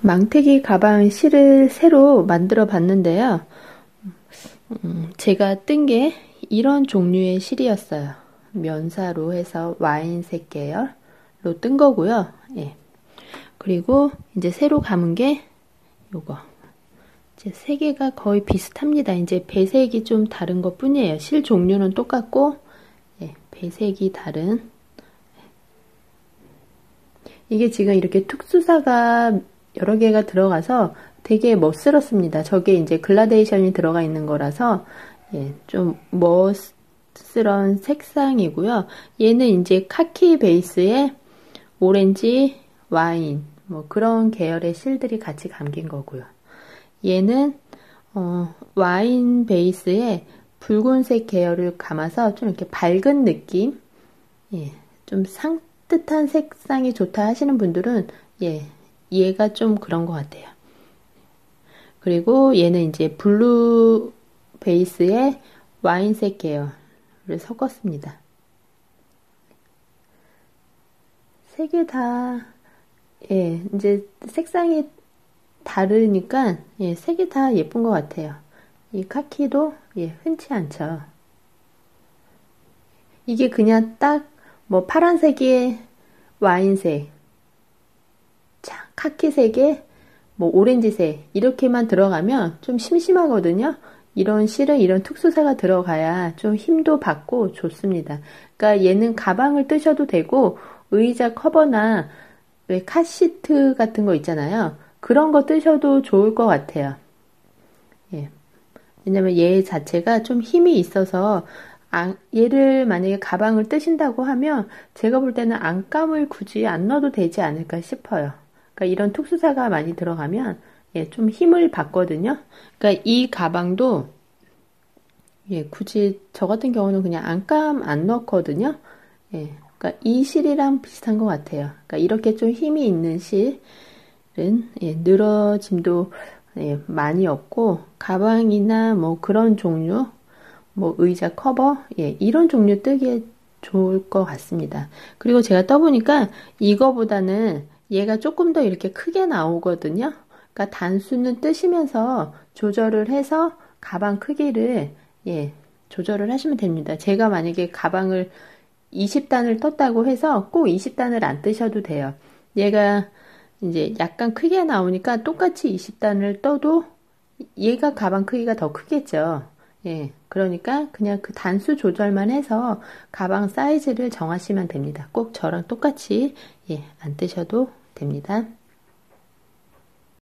망태기 가방 실을 새로 만들어 봤는데요. 음, 제가 뜬 게 이런 종류의 실이었어요. 면사로 해서 와인색 계열로 뜬 거고요. 예. 그리고 이제 새로 감은 게 요거. 이제 세 개가 거의 비슷합니다. 이제 배색이 좀 다른 것 뿐이에요. 실 종류는 똑같고, 예, 배색이 다른. 이게 지금 이렇게 특수사가 여러 개가 들어가서 되게 멋스럽습니다. 저게 이제 글라데이션이 들어가 있는 거라서 예, 좀 멋스러운 색상이고요. 얘는 이제 카키 베이스에 오렌지, 와인 뭐 그런 계열의 실들이 같이 감긴 거고요. 얘는 어, 와인 베이스에 붉은색 계열을 감아서 좀 이렇게 밝은 느낌, 예, 좀 산뜻한 색상이 좋다 하시는 분들은 예, 얘가 좀 그런 것 같아요. 그리고 얘는 이제 블루 베이스에 와인색 계열을 섞었습니다. 세 개 다, 예, 이제 색상이 다르니까, 예, 세 개 다 예쁜 것 같아요. 이 카키도, 예, 흔치 않죠. 이게 그냥 딱, 뭐, 파란색에 와인색, 카키색에 뭐 오렌지색 이렇게만 들어가면 좀 심심하거든요. 이런 실은 이런 특수사가 들어가야 좀 힘도 받고 좋습니다. 그러니까 얘는 가방을 뜨셔도 되고 의자 커버나 왜 카시트 같은 거 있잖아요. 그런 거 뜨셔도 좋을 것 같아요. 예. 왜냐면 얘 자체가 좀 힘이 있어서 안, 얘를 만약에 가방을 뜨신다고 하면 제가 볼 때는 안감을 굳이 안 넣어도 되지 않을까 싶어요. 그러니까 이런 특수사가 많이 들어가면 예, 좀 힘을 받거든요. 그러니까 이 가방도 예, 굳이 저 같은 경우는 그냥 안감 안 넣거든요. 예, 그러니까 이 실이랑 비슷한 것 같아요. 그러니까 이렇게 좀 힘이 있는 실은 예, 늘어짐도 예, 많이 없고 가방이나 뭐 그런 종류, 뭐 의자 커버, 예, 이런 종류 뜨기에 좋을 것 같습니다. 그리고 제가 떠보니까 이거보다는 얘가 조금 더 이렇게 크게 나오거든요. 그러니까 단수는 뜨시면서 조절을 해서 가방 크기를 예, 조절을 하시면 됩니다. 제가 만약에 가방을 20단을 떴다고 해서 꼭 20단을 안 뜨셔도 돼요. 얘가 이제 약간 크게 나오니까 똑같이 20단을 떠도 얘가 가방 크기가 더 크겠죠. 예, 그러니까 그냥 그 단수 조절만 해서 가방 사이즈를 정하시면 됩니다. 꼭 저랑 똑같이 예, 안 뜨셔도 됩니다.